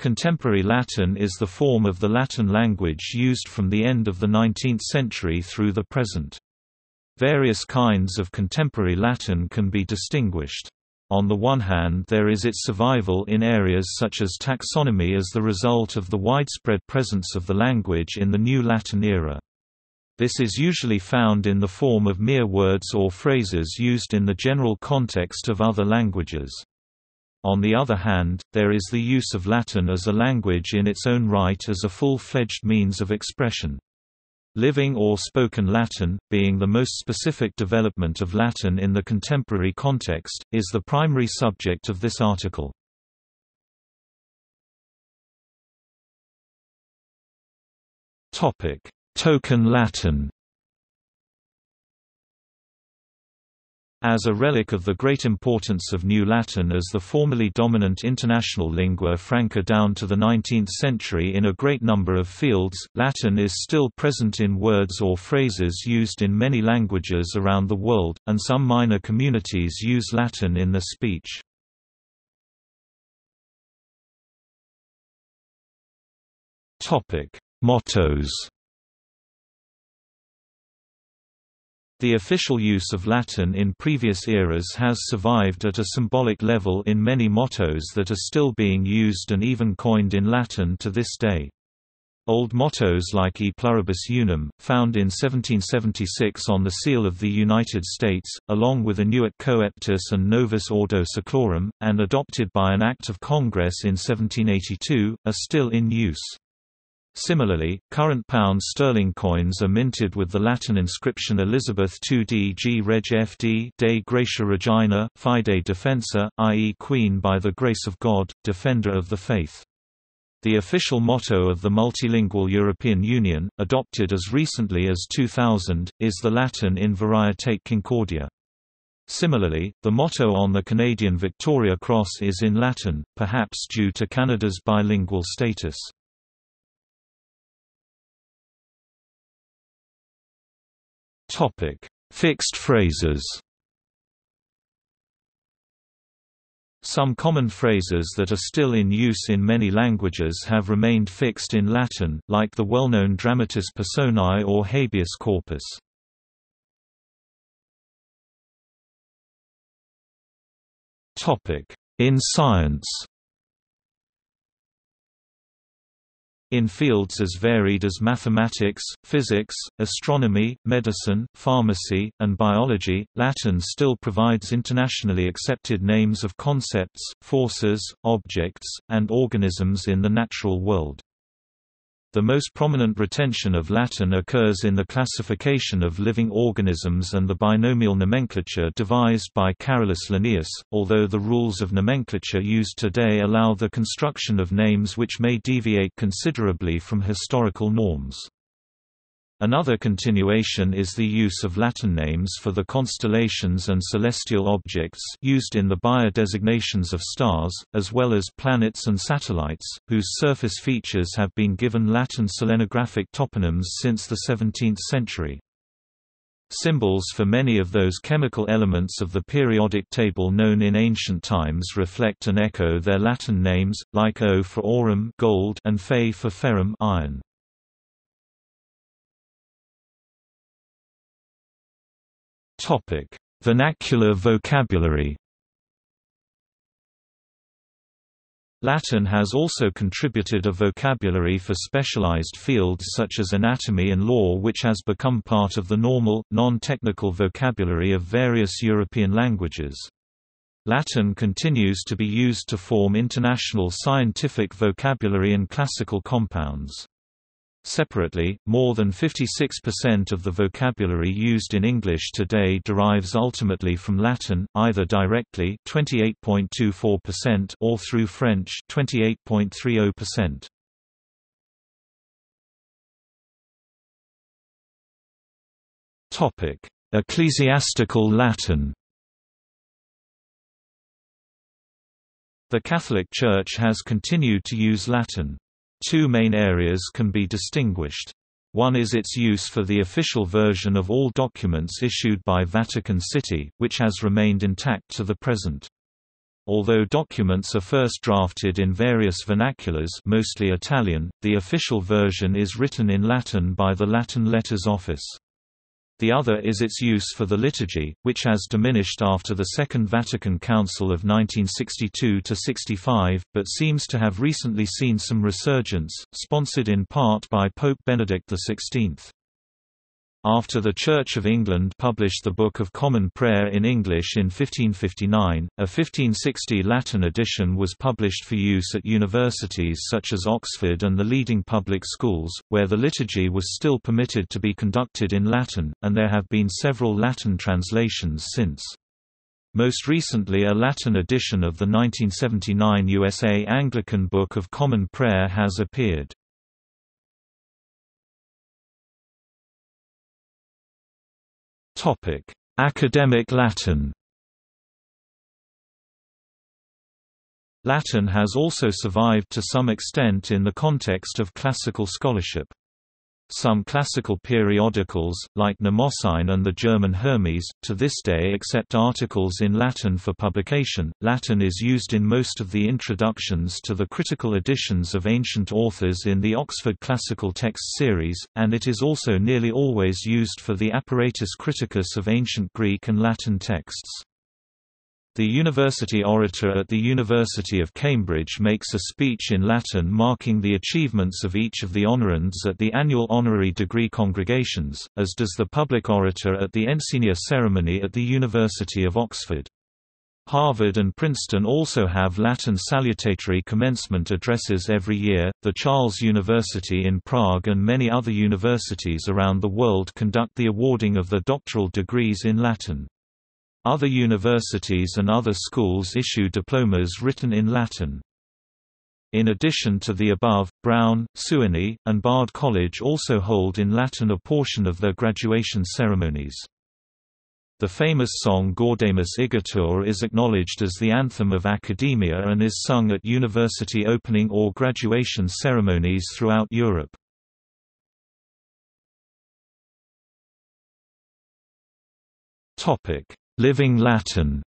Contemporary Latin is the form of the Latin language used from the end of the 19th century through the present. Various kinds of contemporary Latin can be distinguished. On the one hand there is its survival in areas such as taxonomy as the result of the widespread presence of the language in the New Latin era. This is usually found in the form of mere words or phrases used in the general context of other languages. On the other hand, there is the use of Latin as a language in its own right as a full-fledged means of expression. Living or spoken Latin, being the most specific development of Latin in the contemporary context, is the primary subject of this article. Token Latin As a relic of the great importance of New Latin as the formerly dominant international lingua franca down to the 19th century in a great number of fields, Latin is still present in words or phrases used in many languages around the world, and some minor communities use Latin in their speech. Mottos The official use of Latin in previous eras has survived at a symbolic level in many mottos that are still being used and even coined in Latin to this day. Old mottos like E pluribus unum, found in 1776 on the seal of the United States, along with Annuit coeptis and Novus Ordo Seclorum, and adopted by an Act of Congress in 1782, are still in use. Similarly, current pound sterling coins are minted with the Latin inscription Elizabeth II D. Reg FD Dei Gratia Regina, Fidei Defensor, i.e. Queen by the grace of God, Defender of the Faith. The official motto of the multilingual European Union, adopted as recently as 2000, is the Latin in Varietate Concordia. Similarly, the motto on the Canadian Victoria Cross is in Latin, perhaps due to Canada's bilingual status. Topic: Fixed phrases. Some common phrases that are still in use in many languages have remained fixed in Latin, like the well-known dramatis personae or habeas corpus. In science In fields as varied as mathematics, physics, astronomy, medicine, pharmacy, and biology, Latin still provides internationally accepted names of concepts, forces, objects, and organisms in the natural world. The most prominent retention of Latin occurs in the classification of living organisms and the binomial nomenclature devised by Carolus Linnaeus, although the rules of nomenclature used today allow the construction of names which may deviate considerably from historical norms. Another continuation is the use of Latin names for the constellations and celestial objects used in the Bayer designations of stars, as well as planets and satellites, whose surface features have been given Latin selenographic toponyms since the 17th century. Symbols for many of those chemical elements of the periodic table known in ancient times reflect and echo their Latin names, like O for aurum gold and Fe for ferrum iron. Topic: Vernacular vocabulary. Latin has also contributed a vocabulary for specialized fields such as anatomy and law which has become part of the normal, non-technical vocabulary of various European languages. Latin continues to be used to form international scientific vocabulary and classical compounds. Separately, more than 56% of the vocabulary used in English today derives ultimately from Latin, either directly 28.24% or through French 28.30%. Topic: Ecclesiastical Latin. The Catholic Church has continued to use Latin. Two main areas can be distinguished. One is its use for the official version of all documents issued by Vatican City, which has remained intact to the present. Although documents are first drafted in various vernaculars mostly Italian, the official version is written in Latin by the Latin Letters Office. The other is its use for the liturgy, which has diminished after the Second Vatican Council of 1962–65, but seems to have recently seen some resurgence, sponsored in part by Pope Benedict XVI. After the Church of England published the Book of Common Prayer in English in 1559, a 1560 Latin edition was published for use at universities such as Oxford and the leading public schools, where the liturgy was still permitted to be conducted in Latin, and there have been several Latin translations since. Most recently a Latin edition of the 1979 USA Anglican Book of Common Prayer has appeared. Topic: Academic Latin. Latin has also survived to some extent in the context of classical scholarship. Some classical periodicals, like Mnemosyne and the German Hermes, to this day accept articles in Latin for publication. Latin is used in most of the introductions to the critical editions of ancient authors in the Oxford Classical Text series, and it is also nearly always used for the Apparatus Criticus of ancient Greek and Latin texts. The university orator at the University of Cambridge makes a speech in Latin marking the achievements of each of the honorands at the annual honorary degree congregations, as does the public orator at the Encaenia ceremony at the University of Oxford. Harvard and Princeton also have Latin salutatory commencement addresses every year. The Charles University in Prague and many other universities around the world conduct the awarding of the doctoral degrees in Latin. Other universities and other schools issue diplomas written in Latin. In addition to the above, Brown, Sewanee, and Bard College also hold in Latin a portion of their graduation ceremonies. The famous song Gaudeamus Igitur is acknowledged as the anthem of academia and is sung at university opening or graduation ceremonies throughout Europe. Living Latin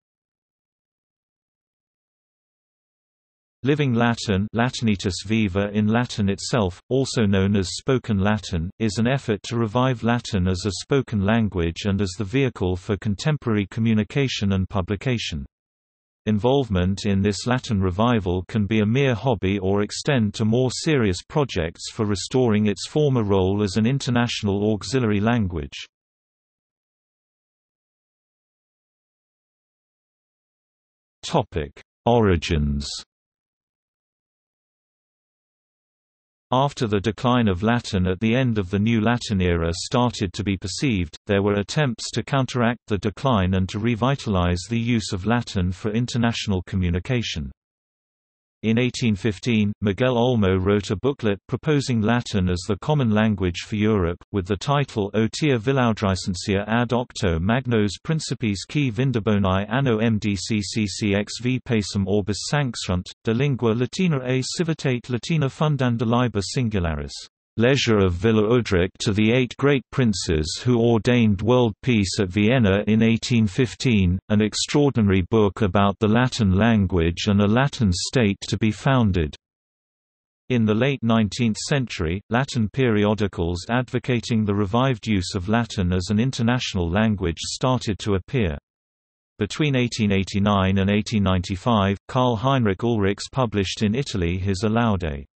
Living Latin Latinitas viva in Latin itself, also known as spoken Latin, is an effort to revive Latin as a spoken language and as the vehicle for contemporary communication and publication. Involvement in this Latin revival can be a mere hobby or extend to more serious projects for restoring its former role as an international auxiliary language. Topic: Origins. After the decline of Latin at the end of the New Latin era started to be perceived, there were attempts to counteract the decline and to revitalize the use of Latin for international communication. In 1815, Miguel Olmo wrote a booklet proposing Latin as the common language for Europe, with the title Otia Villaudricensia ad octo magnos principes qui vindiboni anno mdcccxv pacem orbis sanxerunt, de lingua latina a civitate latina fundanda liber singularis leisure of Villa-Udrich to the eight great princes who ordained world peace at Vienna in 1815, an extraordinary book about the Latin language and a Latin state to be founded. In the late 19th century, Latin periodicals advocating the revived use of Latin as an international language started to appear. Between 1889 and 1895, Karl Heinrich Ulrichs published in Italy his Alaudae.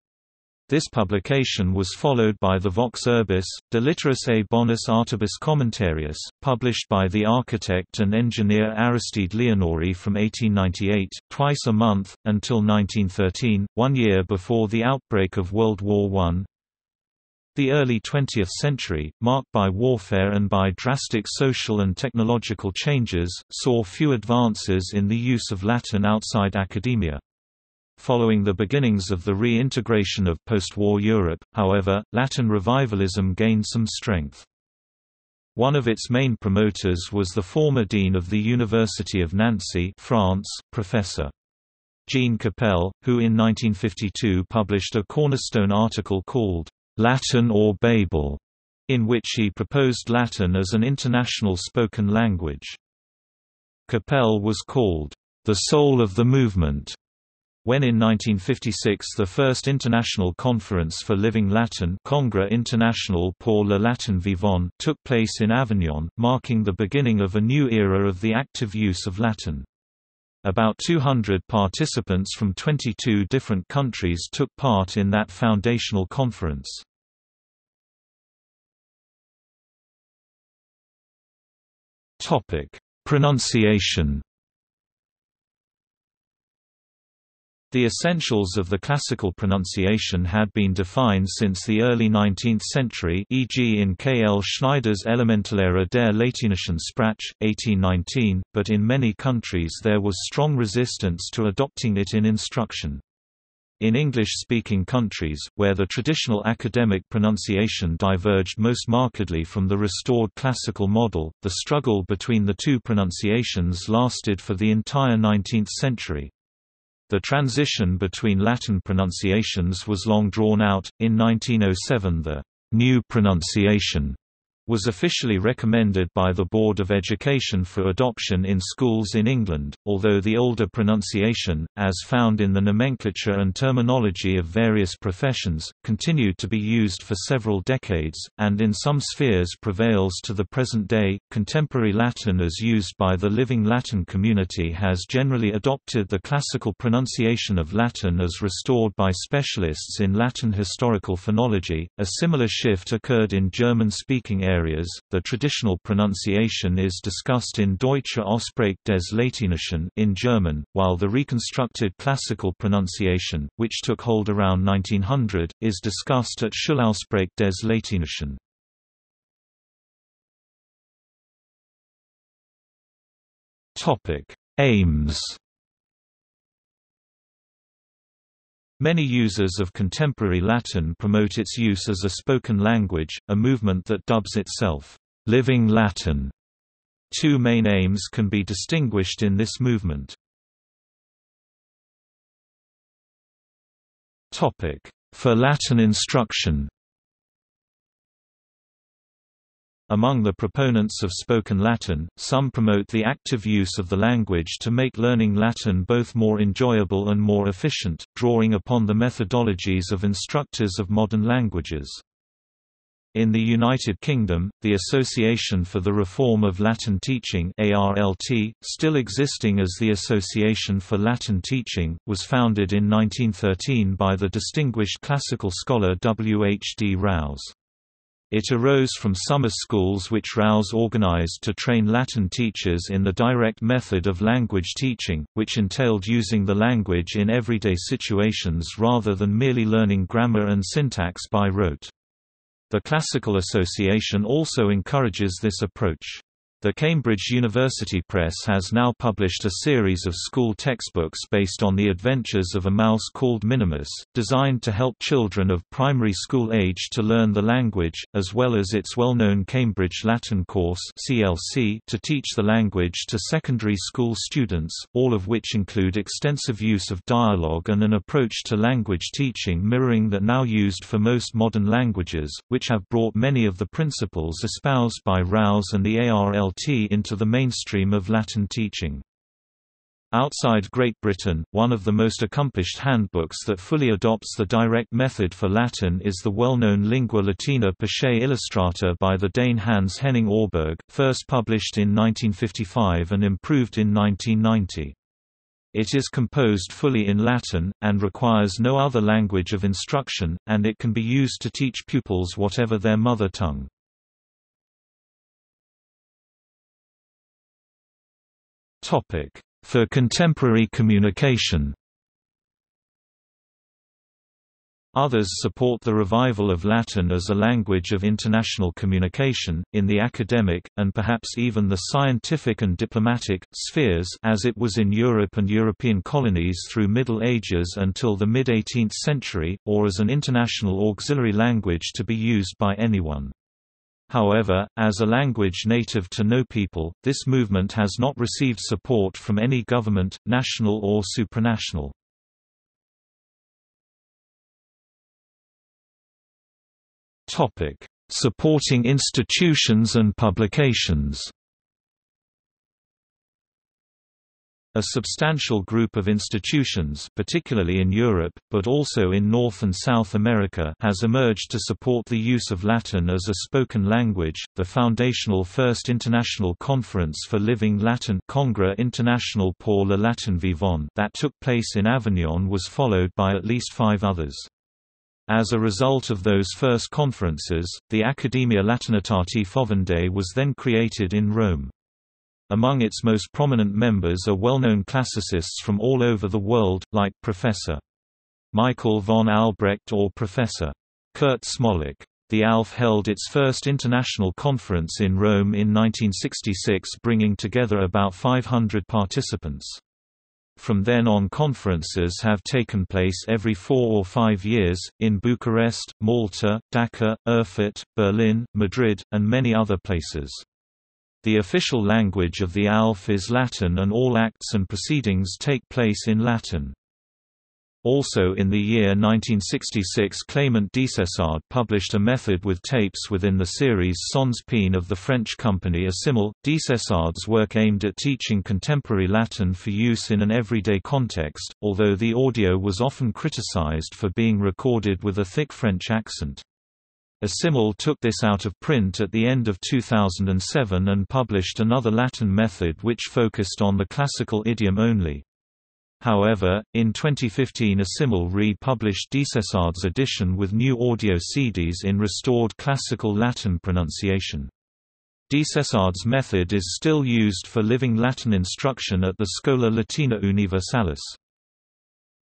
This publication was followed by the Vox Urbis, De Literae Bonus Artibus Commentarius, published by the architect and engineer Aristide Leonori from 1898, twice a month, until 1913, one year before the outbreak of World War I. The early 20th century, marked by warfare and by drastic social and technological changes, saw few advances in the use of Latin outside academia. Following the beginnings of the reintegration of post-war Europe, however, Latin revivalism gained some strength. One of its main promoters was the former dean of the University of Nancy France, Professor. Jean Capelle, who in 1952 published a cornerstone article called, "'Latin or Babel", in which he proposed Latin as an international spoken language. Capelle was called, the soul of the movement. When in 1956 the first international conference for living Latin Congrès International pour le Latin Vivant took place in Avignon, marking the beginning of a new era of the active use of Latin. About 200 participants from 22 different countries took part in that foundational conference. Pronunciation The essentials of the classical pronunciation had been defined since the early 19th century e.g. in K. L. Schneider's Elementarlehre der lateinischen Sprache, 1819, but in many countries there was strong resistance to adopting it in instruction. In English-speaking countries, where the traditional academic pronunciation diverged most markedly from the restored classical model, the struggle between the two pronunciations lasted for the entire 19th century. The transition between Latin pronunciations was long drawn out. In 1907, the new pronunciation was officially recommended by the Board of Education for adoption in schools in England, although the older pronunciation, as found in the nomenclature and terminology of various professions, continued to be used for several decades, and in some spheres prevails to the present day. Contemporary Latin as used by the living Latin community has generally adopted the classical pronunciation of Latin as restored by specialists in Latin historical phonology. A similar shift occurred in German speaking areas areas, the traditional pronunciation is discussed in Deutsche Aussprache des Lateinischen in German, while the reconstructed classical pronunciation, which took hold around 1900, is discussed at Schulaussprache des Lateinischen. Aims Many users of contemporary Latin promote its use as a spoken language, a movement that dubs itself, "'Living Latin'". Two main aims can be distinguished in this movement. For Latin instruction Among the proponents of spoken Latin, some promote the active use of the language to make learning Latin both more enjoyable and more efficient, drawing upon the methodologies of instructors of modern languages. In the United Kingdom, the Association for the Reform of Latin Teaching ARLT, still existing as the Association for Latin Teaching, was founded in 1913 by the distinguished classical scholar W. H. D. Rouse. It arose from summer schools which Rouse organized to train Latin teachers in the direct method of language teaching, which entailed using the language in everyday situations rather than merely learning grammar and syntax by rote. The Classical Association also encourages this approach. The Cambridge University Press has now published a series of school textbooks based on the adventures of a mouse called Minimus, designed to help children of primary school age to learn the language, as well as its well-known Cambridge Latin course (CLC) to teach the language to secondary school students, all of which include extensive use of dialogue and an approach to language teaching mirroring that now used for most modern languages, which have brought many of the principles espoused by Rouse and the ARL into the mainstream of Latin teaching. Outside Great Britain, one of the most accomplished handbooks that fully adopts the direct method for Latin is the well-known Lingua Latina per se Illustrata by the Dane Hans Henning Ørberg, first published in 1955 and improved in 1990. It is composed fully in Latin, and requires no other language of instruction, and it can be used to teach pupils whatever their mother tongue. For contemporary communication Others support the revival of Latin as a language of international communication, in the academic, and perhaps even the scientific and diplomatic, spheres as it was in Europe and European colonies through Middle Ages until the mid-18th century, or as an international auxiliary language to be used by anyone. However, as a language native to no people, this movement has not received support from any government, national or supranational. Supporting institutions and publications A substantial group of institutions particularly in Europe, but also in North and South America has emerged to support the use of Latin as a spoken language. The foundational First International Conference for Living Latin Congrès International pour le Latin Vivant that took place in Avignon was followed by at least five others. As a result of those first conferences, the Academia Latinitatis Fovendi was then created in Rome. Among its most prominent members are well-known classicists from all over the world, like Professor. Michael von Albrecht or Professor. Kurt Smolak. The ALF held its first international conference in Rome in 1966 bringing together about 500 participants. From then on conferences have taken place every four or five years, in Bucharest, Malta, Dakar, Erfurt, Berlin, Madrid, and many other places. The official language of the ALF is Latin and all acts and proceedings take place in Latin. Also in the year 1966 Clément Desessard published a method with tapes within the series Sans Peine of the French company Assimil. Desessard's work aimed at teaching contemporary Latin for use in an everyday context, although the audio was often criticized for being recorded with a thick French accent. Assimil took this out of print at the end of 2007 and published another Latin method which focused on the classical idiom only. However, in 2015 Assimil re-published Desessard's edition with new audio CDs in restored classical Latin pronunciation. Desessard's method is still used for living Latin instruction at the Schola Latina Universalis.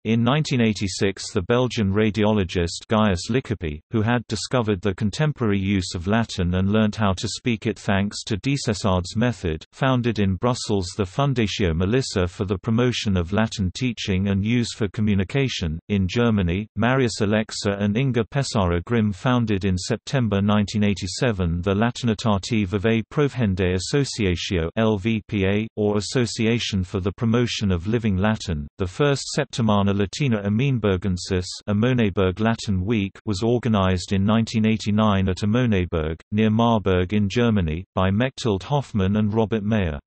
In 1986 the Belgian radiologist Gaius Licoppe, who had discovered the contemporary use of Latin and learnt how to speak it thanks to Desessard's method, founded in Brussels the Fundatio Melissa for the promotion of Latin teaching and use for communication. In Germany, Marius Alexa and Inga Pesara Grimm founded in September 1987 the Latinitati Vivae Provehendae Associatio (LVPA) or Association for the Promotion of Living Latin, the first Septimana Latina Amönebergensis Amöneberg Latin Week was organized in 1989 at Amöneberg, near Marburg in Germany, by Mechtild Hoffmann and Robert Mayer.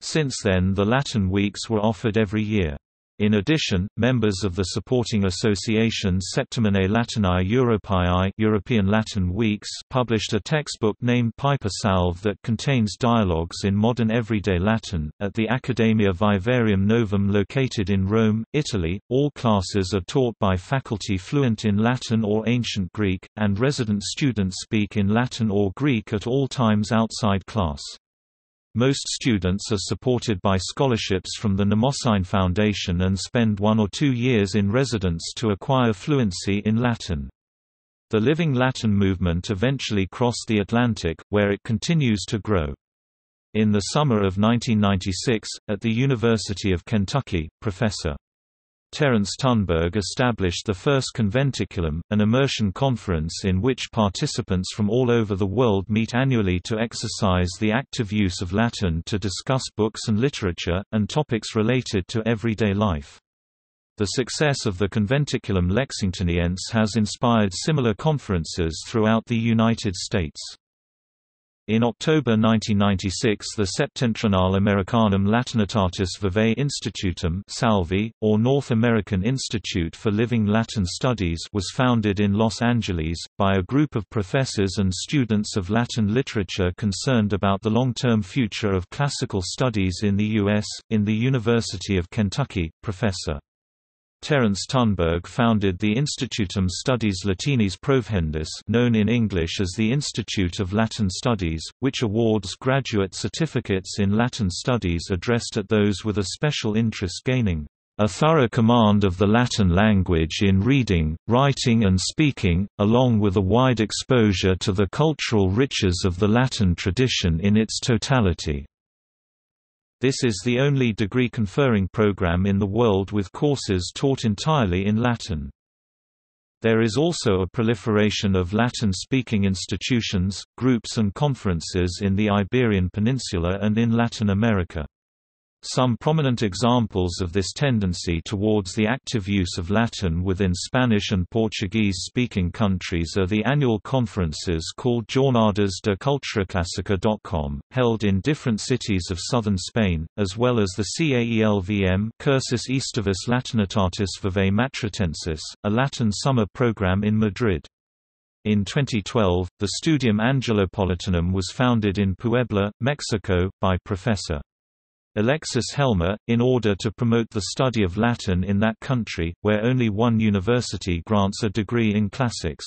Since then the Latin Weeks were offered every year. In addition, members of the supporting association Septimanae Latinae Europae European Latin Weeks published a textbook named Piper Salve that contains dialogues in modern everyday Latin. At the Accademia Vivarium Novum located in Rome, Italy, all classes are taught by faculty fluent in Latin or Ancient Greek, and resident students speak in Latin or Greek at all times outside class. Most students are supported by scholarships from the Mnemosyne Foundation and spend one or two years in residence to acquire fluency in Latin. The Living Latin movement eventually crossed the Atlantic, where it continues to grow. In the summer of 1996, at the University of Kentucky, Professor. Terence Tunberg established the first Conventiculum, an immersion conference in which participants from all over the world meet annually to exercise the active use of Latin to discuss books and literature, and topics related to everyday life. The success of the Conventiculum Lexingtoniense has inspired similar conferences throughout the United States. In October 1996 the Septentrionale Americanum Latinitatis Vivae Institutum Salvi, or North American Institute for Living Latin Studies was founded in Los Angeles, by a group of professors and students of Latin literature concerned about the long-term future of classical studies in the U.S. In the University of Kentucky, Professor. Terence Tunberg founded the Institutum Studiis Latinis Provehendis known in English as the Institute of Latin Studies, which awards graduate certificates in Latin studies addressed at those with a special interest gaining a thorough command of the Latin language in reading, writing and speaking, along with a wide exposure to the cultural riches of the Latin tradition in its totality. This is the only degree-conferring program in the world with courses taught entirely in Latin. There is also a proliferation of Latin-speaking institutions, groups and conferences in the Iberian Peninsula and in Latin America. Some prominent examples of this tendency towards the active use of Latin within Spanish and Portuguese-speaking countries are the annual conferences called Jornadas de Cultura Clásica.com, held in different cities of southern Spain, as well as the CAELVM Cursus Estivus Latinitatis Vivae Matritensis, a Latin summer program in Madrid. In 2012, the Studium Angelopolitanum was founded in Puebla, Mexico, by Professor. Alexis Helmer, in order to promote the study of Latin in that country, where only one university grants a degree in classics.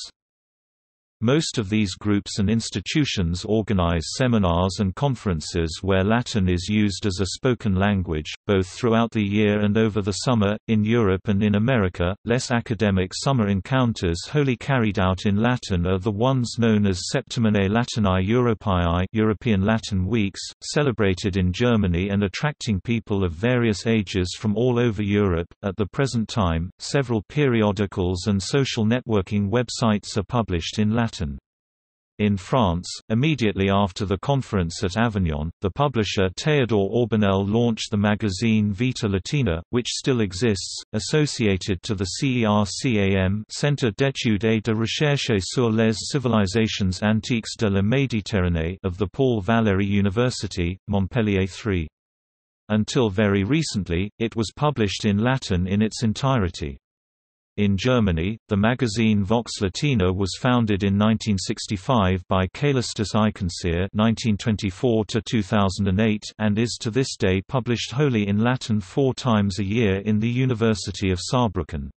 Most of these groups and institutions organize seminars and conferences where Latin is used as a spoken language, both throughout the year and over the summer. In Europe and in America, less academic summer encounters wholly carried out in Latin are the ones known as Septimanae Latinae Europaei European Latin Weeks, celebrated in Germany and attracting people of various ages from all over Europe. At the present time, several periodicals and social networking websites are published in Latin. Latin. In France, immediately after the conference at Avignon, the publisher Théodore Aubanel launched the magazine Vita Latina, which still exists, associated to the CERCAM Centre d'études et de recherche sur les civilisations antiques de la Méditerranée of the Paul Valéry University, Montpellier III. Until very recently, it was published in Latin in its entirety. In Germany, the magazine Vox Latina was founded in 1965 by Caelestis Eichenseer (1924–2008) and is to this day published wholly in Latin four times a year in the University of Saarbrücken.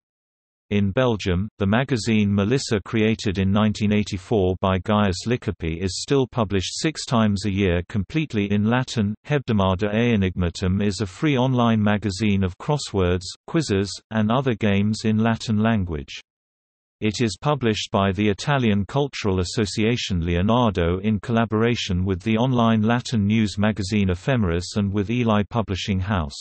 In Belgium, the magazine Melissa created in 1984 by Gaius Licoppe is still published six times a year completely in Latin. Hebdomada Aenigmatum is a free online magazine of crosswords, quizzes, and other games in Latin language. It is published by the Italian cultural association Leonardo in collaboration with the online Latin news magazine Ephemeris and with Eli Publishing House.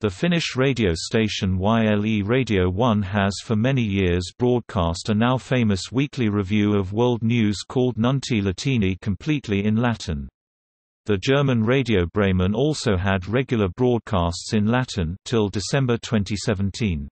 The Finnish radio station YLE Radio 1 has for many years broadcast a now famous weekly review of world news called Nuntii Latini completely in Latin. The German Radio Bremen also had regular broadcasts in Latin till December 2017.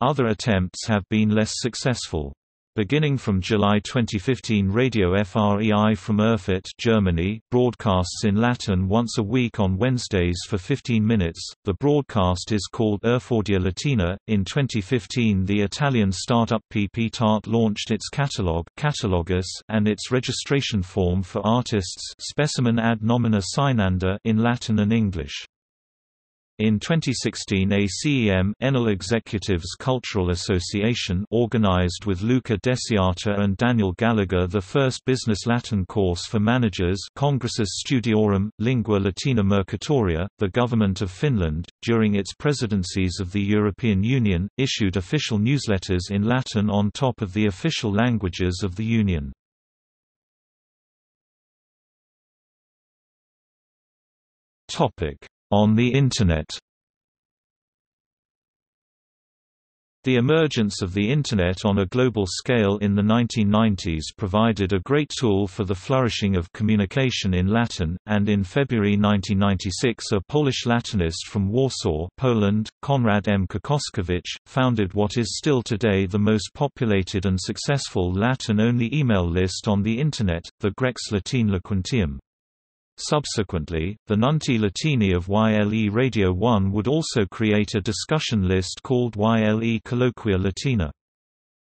Other attempts have been less successful. Beginning from July 2015 Radio FREI from Erfurt Germany broadcasts in Latin once a week on Wednesdays for 15 minutes. The broadcast is called Erfordia Latina. In 2015 the Italian startup PP Tart launched its catalog Catalogus and its registration form for artists Specimen ad nomina Cynanda in Latin and English. In 2016 ACEM Enel Executives Cultural Association organized with Luca Desiata and Daniel Gallagher the first Business Latin course for managers Congressus Studiorum, Lingua Latina Mercatoria. The Government of Finland, during its presidencies of the European Union, issued official newsletters in Latin on top of the official languages of the Union. Topic on the Internet The emergence of the Internet on a global scale in the 1990s provided a great tool for the flourishing of communication in Latin, and in February 1996 a Polish Latinist from Warsaw Poland, Konrad M. Kokoszkiewicz, founded what is still today the most populated and successful Latin-only email list on the Internet, the Grex Latine Loquentium. Subsequently, the Nuntii Latini of YLE Radio 1 would also create a discussion list called YLE Colloquia Latina.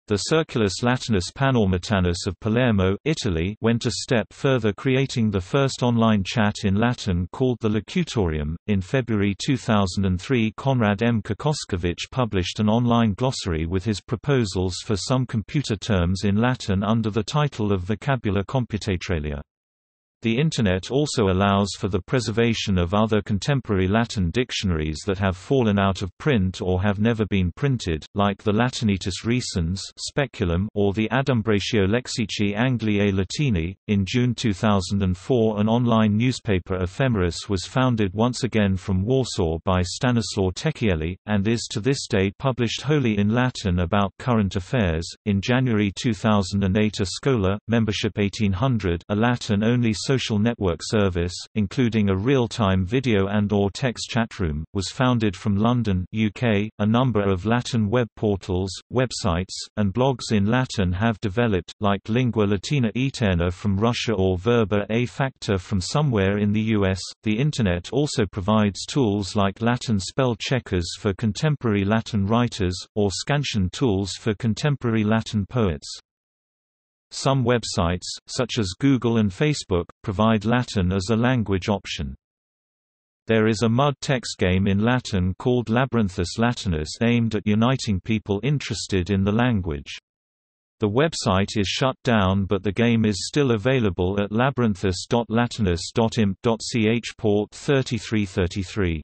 The Circulus Latinus Panormitanus of Palermo Italy went a step further creating the first online chat in Latin called the Locutorium. In February 2003 Konrad M. Kokoszkiewicz published an online glossary with his proposals for some computer terms in Latin under the title of Vocabula Computatralia. The Internet also allows for the preservation of other contemporary Latin dictionaries that have fallen out of print or have never been printed, like the Latinitas Recens Speculum or the Adumbratio Lexici Angliae Latini. In June 2004, an online newspaper Ephemeris was founded once again from Warsaw by Stanislaw Tekieli, and is to this day published wholly in Latin about current affairs. In January 2008, a Schola, membership 1800, a Latin only social network service, including a real-time video and or text chatroom, was founded from London UK. A number of Latin web portals, websites, and blogs in Latin have developed, like Lingua Latina Aeterna from Russia or Verba a Factor from somewhere in the US. The Internet also provides tools like Latin spell checkers for contemporary Latin writers, or scansion tools for contemporary Latin poets. Some websites, such as Google and Facebook, provide Latin as a language option. There is a mud text game in Latin called Labyrinthus Latinus aimed at uniting people interested in the language. The website is shut down but the game is still available at labyrinthus.latinus.imp.ch port 3333.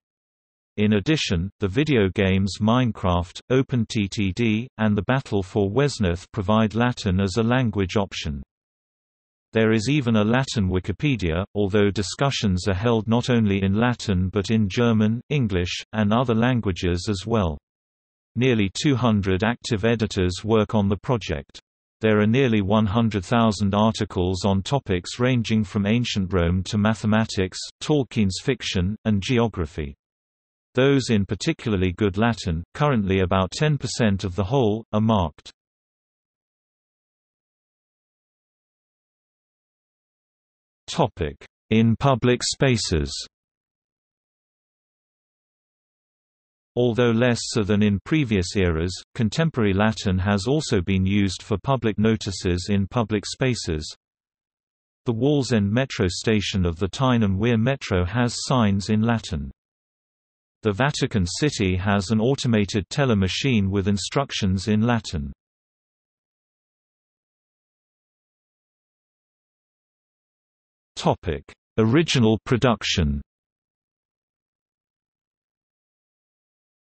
In addition, the video games Minecraft, OpenTTD, and the Battle for Wesnoth provide Latin as a language option. There is even a Latin Wikipedia, although discussions are held not only in Latin but in German, English, and other languages as well. Nearly 200 active editors work on the project. There are nearly 100,000 articles on topics ranging from ancient Rome to mathematics, Tolkien's fiction, and geography. Those in particularly good Latin, currently about 10% of the whole, are marked. In public spaces Although less so than in previous eras, contemporary Latin has also been used for public notices in public spaces. The Wallsend metro station of the Tyne and Wear metro has signs in Latin. The Vatican City has an automated teller machine with instructions in Latin. Topic: Original production.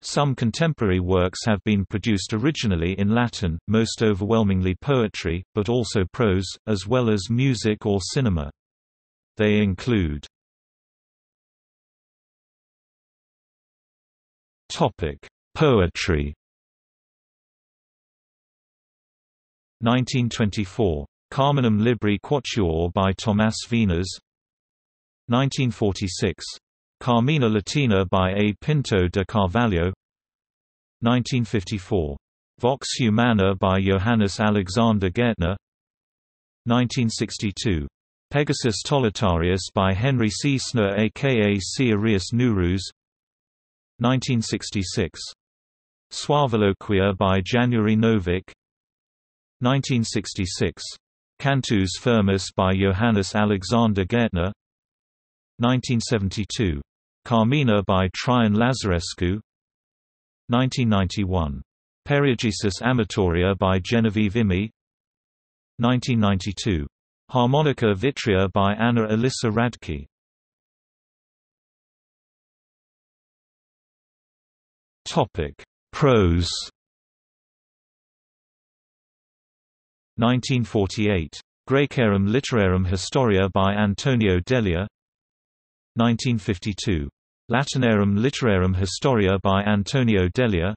Some contemporary works have been produced originally in Latin, most overwhelmingly poetry, but also prose, as well as music or cinema. They include Topic: Poetry. 1924. Carminum Libri Quatuor by Tomás Viñas 1946. Carmina Latina by A. Pinto de Carvalho 1954. Vox Humana by Johannes Alexander Gärtner 1962. Pegasus Tolitarius by Henry Seesner aka C. Arius Nurus 1966. Suaviloquia by January Novik 1966. Cantus Firmus by Johannes Alexander Gärtner 1972. Carmina by Traian Lazarescu 1991. Periegesis Amatoria by Genevieve Imi 1992. Harmonica Vitrea by Anna Elissa Radke Topic: Prose. 1948. Graecarum Literarum Historia by Antonio Delia 1952. Latinarum Literarum Historia by Antonio Delia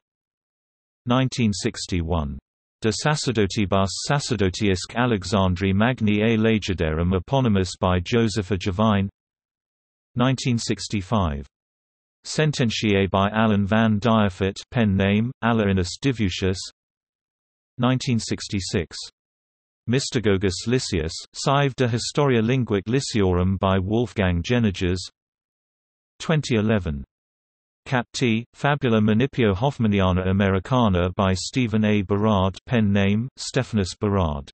1961. De Sacerdotibus Sacerdotiisque Alexandri Magni a Legidarum Eponymous by Joseph A. Javine 1965. Sententiae by Alan van Dievoet pen name, Alainus Divucius 1966. Mystagogus Lysius, Sive de Historia Linguic Lyciorum by Wolfgang Genegers 2011. Capti, Fabula Manipio Hoffmanniana Americana by Stephen A. Berard pen name, Stephanus Berard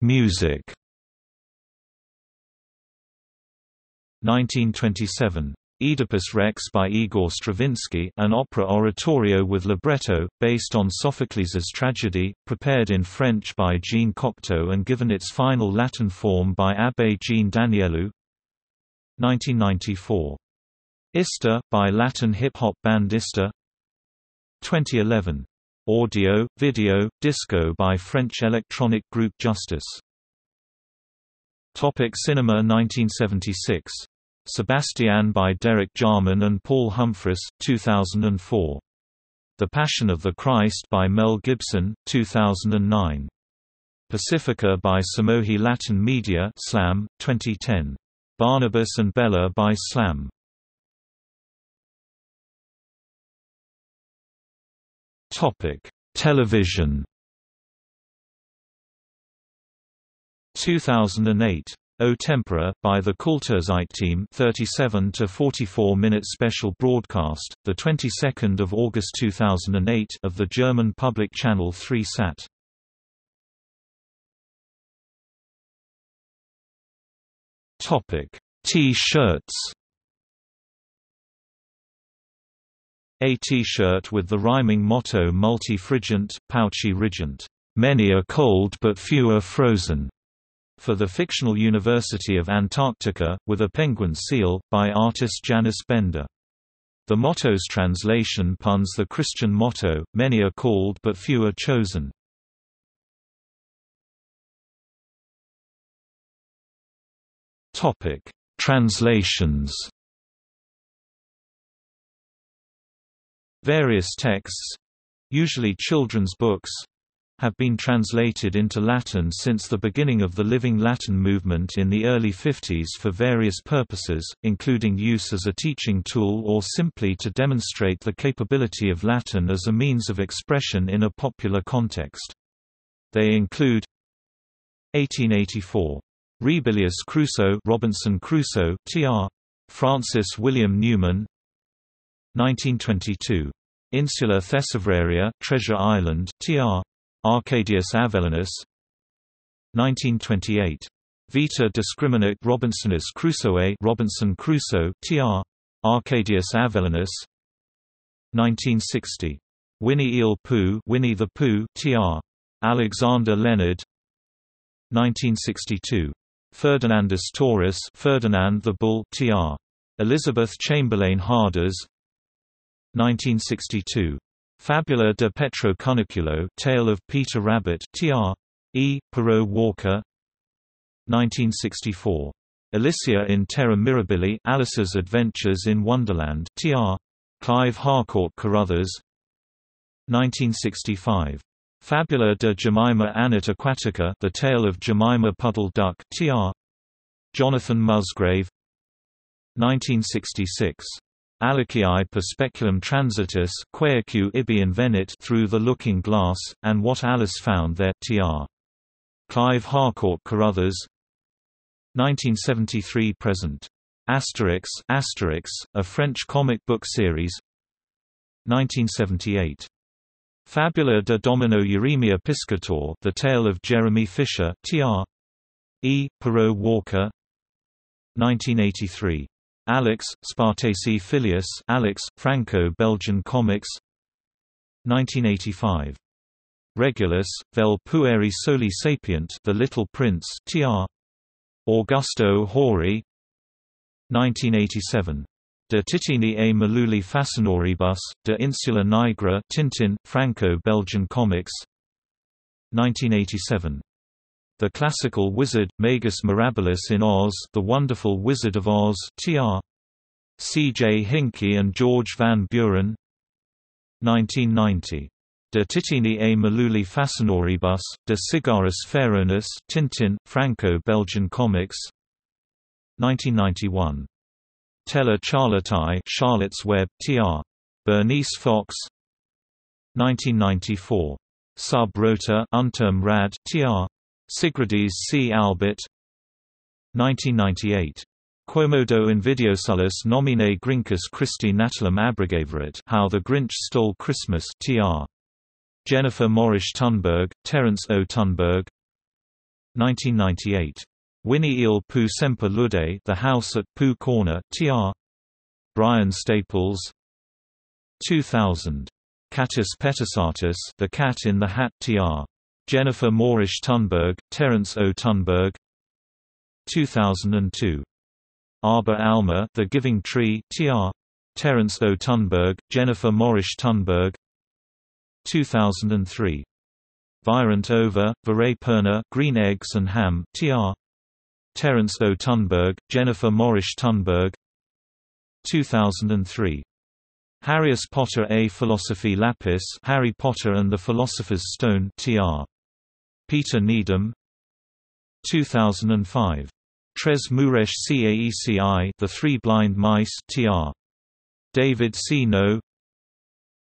Music 1927. Oedipus Rex by Igor Stravinsky an opera oratorio with libretto, based on Sophocles' tragedy, prepared in French by Jean Cocteau and given its final Latin form by Abbé Jean Danielou 1994. Ista, by Latin hip-hop band Ista 2011. Audio, Video, Disco by French electronic group Justice Topic Cinema 1976. Sebastian by Derek Jarman and Paul Humfress, 2004. The Passion of the Christ by Mel Gibson, 2009. Pacifica by Samohi Latin Media Slam, 2010. Barnabas and Bella by Slam. Topic: Television. 2008. O Tempora, by the Kulturzeit team 37 to 44 minute special broadcast, the 22nd of August 2008 of the German public channel 3 Sat. Topic: T-shirts. A T-shirt with the rhyming motto Multi-frigent, Pauci rigent, many are cold but few are frozen, for the fictional University of Antarctica, with a penguin seal, by artist Janus Bender. The motto's translation puns the Christian motto, many are called but few are chosen. Topic: Translations. Various texts, usually children's books, have been translated into Latin since the beginning of the Living Latin movement in the early 50s for various purposes, including use as a teaching tool or simply to demonstrate the capability of Latin as a means of expression in a popular context. They include 1884 Rebilius Cruso Robinson Crusoe, tr. Francis William Newman 1922. Insula Thesavraria Treasure Island, tr. Arcadius Avellanus 1928. Vita discriminaque Robinsonis Crusoei Robinson Crusoe, tr. Arcadius Avellanus 1960. Winnie ille Pu Winnie the Pooh, tr. Alexander Lenard 1962. Ferdinandus Taurus Ferdinand the Bull tr. Elizabeth Chamberlayne Hadas 1962. Fabula de Petro Cuniculo Tale of Peter Rabbit tr. E. Perrot Walker 1964. Alicia in Terra Mirabili Alice's Adventures in Wonderland tr. Clive Harcourt Carruthers 1965. Fabula de Jemima Anate Aquatica The Tale of Jemima Puddle Duck tr. Jonathan Musgrave 1966. Aliciae per speculum transitus quaeque ibi through the looking glass, and what Alice found there tr. Clive Harcourt Carruthers 1973 present. Asterix, Asterix, a French comic book series 1978. Fabula de Domino Ieremia Piscatore The Tale of Jeremy Fisher, tr. E. Perrot Walker 1983. Alix, Spartaci Filius Alix, Franco-Belgian comics 1985. Regulus, Vel pueri soli sapiunt The Little Prince tr. Augusto Haury 1987. De Titini e Miluli Facinoribus, De Insula Nigra Tintin, Franco-Belgian Comics 1987. The Classical Wizard, Magus Mirabilis in Oz The Wonderful Wizard of Oz tr. C. J. Hinke and George Van Buren 1990. De Titini e Miluli Facinoribus, De Cigaris Pharaonis Tintin, Franco-Belgian Comics 1991. Tela Charlottae Charlotte's Web, tr. Bernice Fox 1994. Sub Rota Unterm Rad, tr. Sigridis C. Albert 1998. Quomodo invidiosulus nomine Grinchus Christi natalem abrogaverit How the Grinch Stole Christmas tr. Jennifer Morrish Tunberg, Terence O. Tunberg 1998. Winnie ille Pu Semper Ludit The House at Pooh Corner, tr. Brian Staples 2000. Cattus Petasatus The Cat in the Hat tr. Jennifer Morrish Tunberg, Terence O. Tunberg 2002. Arbor Alma The Giving Tree tr. Terence O. Tunberg, Jennifer Morrish Tunberg 2003. Virent Ova, Viret Perna Green Eggs and Ham tr. Terence O. Tunberg, Jennifer Morrish Tunberg 2003. Harrius Potter A Philosophi Lapis Harry Potter and the Philosopher's Stone tr. Peter Needham 2005. Tres Mures Caeci The Three Blind Mice tr. David C. Noe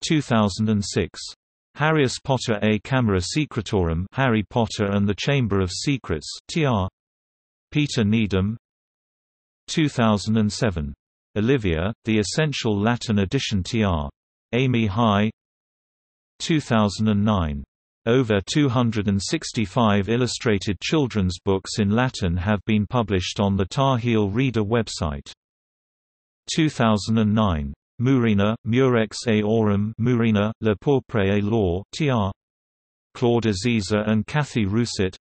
2006. Harrius Potter A Camera Secretorum Harry Potter and the Chamber of Secrets tr. Peter Needham 2007. Olivia, The Essential Latin Edition tr. Amy High 2009. Over 265 illustrated children's books in Latin have been published on the Tar Heel Reader website. 2009. Murena, Murex a Aurum Murena, Le Pourpre et Law tr. Claude Aziza and Kathy Rousset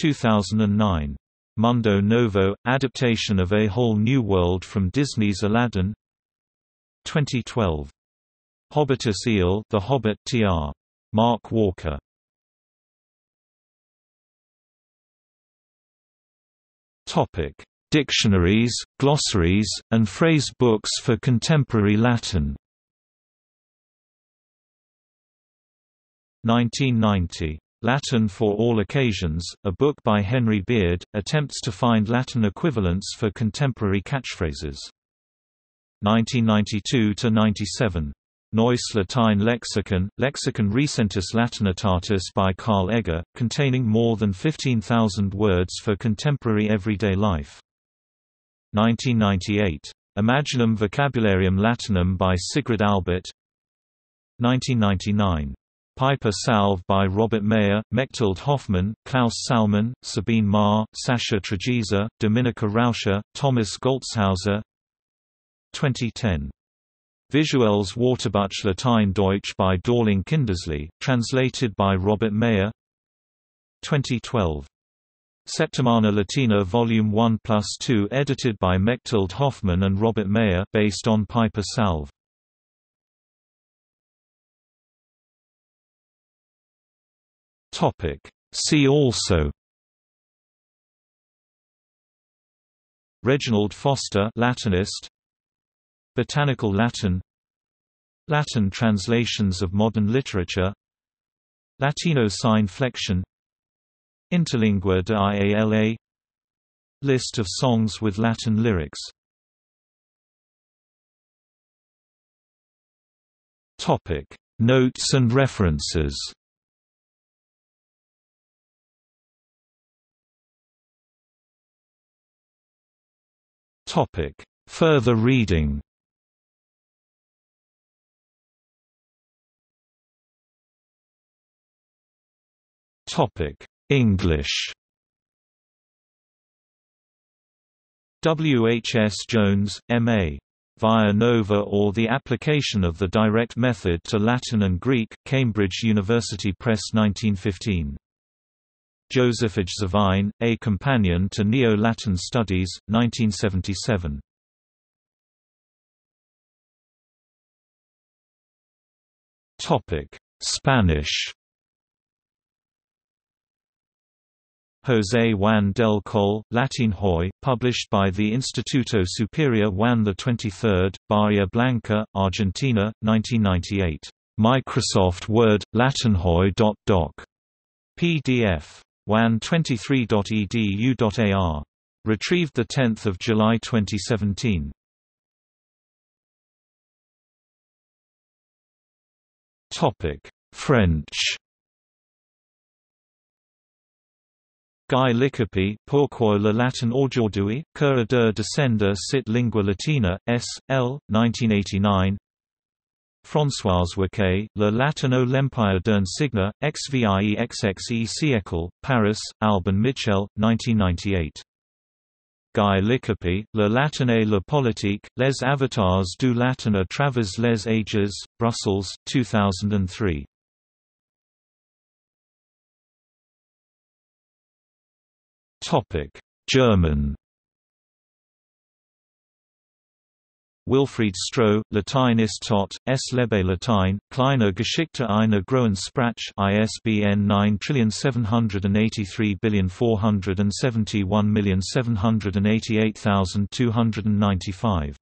2009. Mundo Novo – Adaptation of A Whole New World from Disney's Aladdin 2012. Hobbitus Ille The Hobbit tr. Mark Walker Topic: Dictionaries, glossaries, and phrase books for contemporary Latin. 1990 Latin for All Occasions, a book by Henry Beard, attempts to find Latin equivalents for contemporary catchphrases. 1992–97. Neues Latein Lexicon, Lexicon Recentis Latinitatis by Karl Egger, containing more than 15,000 words for contemporary everyday life. 1998. Imaginum Vocabularium Latinum by Sigrid Albert 1999. Piper Salve by Robert Mayer, Mechthild Hoffmann, Klaus Sallmann, Sabine Mahr, Sascha Tregeser, Dominika Rauscher, Thomas Goltzhauser 2010. Visuelles Wörterbuch Latein Deutsch by Dorling Kindersley, translated by Robert Mayer 2012. Septimana Latina Volume 1 plus 2 edited by Mechthild Hoffmann and Robert Mayer based on Piper Salve. See also Reginald Foster Latinist Botanical Latin Latin translations of modern literature Latino sine flexione Interlingua de IALA List of songs with Latin lyrics Topic Notes and references Topic. Further reading Topic. English W. H. S. Jones, M.A. Via Nova or the Application of the Direct Method to Latin and Greek, Cambridge University Press 1915. Joseph H. Zavine, A Companion to Neo-Latin Studies, 1977. Spanish José Juan del Coll, Latin Hoy, published by the Instituto Superior Juan XXIII, Bahia Blanca, Argentina, 1998. Microsoft Word, latinhoy.doc. PDF juan23.edu.ar. Retrieved 10 July 2017. French Guy Licoppe, Pourquoi le latin aujourd'hui, que de descendre cette lingua latina, S. L. 1989 Françoise Waquet, Le latin Latino l'Empire d'un signe, XVIE siècle, Paris, Albin Michel, 1998. Guy Licoppe, Le Latin et la politique, Les avatars du latin à travers les ages, Brussels, 2003. German. Wilfried Stroh, Latein ist tot, s. Lebe Latein, kleine Geschichte einer großen Sprache ISBN 9783471787295